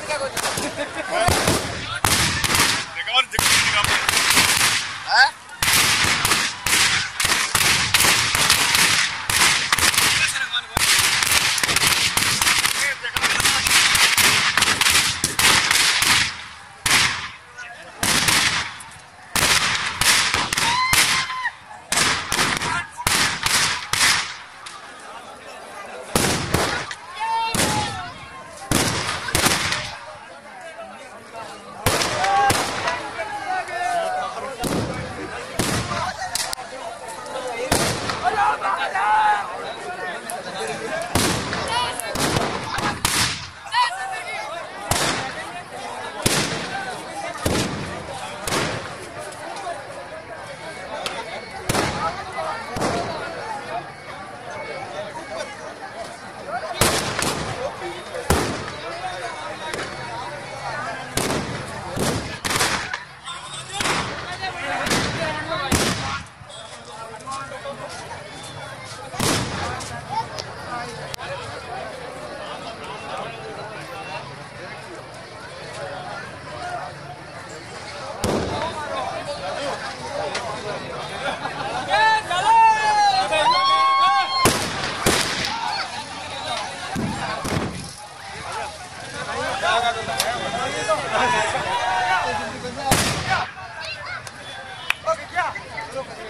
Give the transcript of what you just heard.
देखो creo que sí.